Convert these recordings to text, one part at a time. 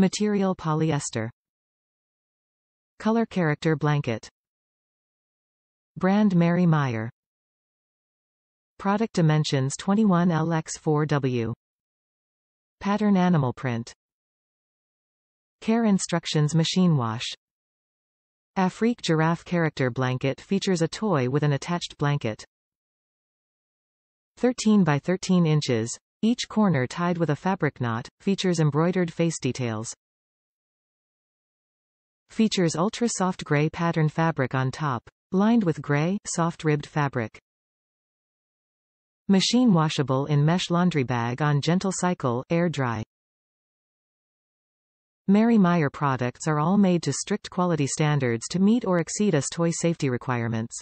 Material polyester. Color character blanket. Brand Mary Meyer. Product dimensions 21LX4W. Pattern animal print. Care instructions machine wash. Afrique giraffe character blanket features a toy with an attached blanket. 13 by 13 inches, each corner tied with a fabric knot, features embroidered face details. Features ultra-soft gray pattern fabric on top, lined with gray, soft-ribbed fabric. Machine washable in mesh laundry bag on gentle cycle, air dry. Mary Meyer products are all made to strict quality standards to meet or exceed US toy safety requirements.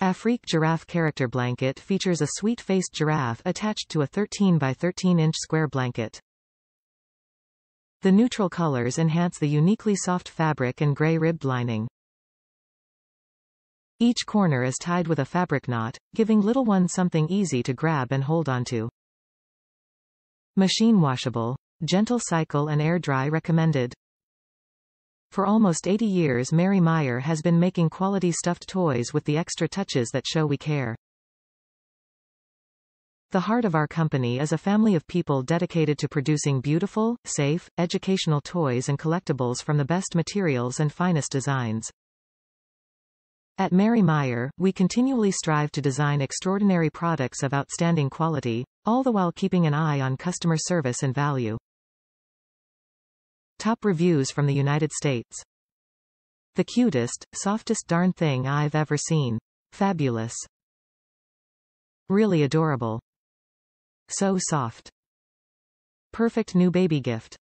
Afrique Giraffe Character Blanket features a sweet-faced giraffe attached to a 13 by 13 inch square blanket. The neutral colors enhance the uniquely soft fabric and gray ribbed lining. Each corner is tied with a fabric knot, giving little ones something easy to grab and hold onto. Machine washable, Gentle cycle and air dry recommended. For almost 80 years Mary Meyer has been making quality stuffed toys with the extra touches that show we care. The heart of our company is a family of people dedicated to producing beautiful, safe, educational toys and collectibles from the best materials and finest designs. At Mary Meyer, we continually strive to design extraordinary products of outstanding quality, all the while keeping an eye on customer service and value. Top reviews from the United States. The cutest, softest darn thing I've ever seen. Fabulous. Really adorable. So soft. Perfect new baby gift.